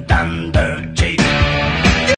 thunder, thunder,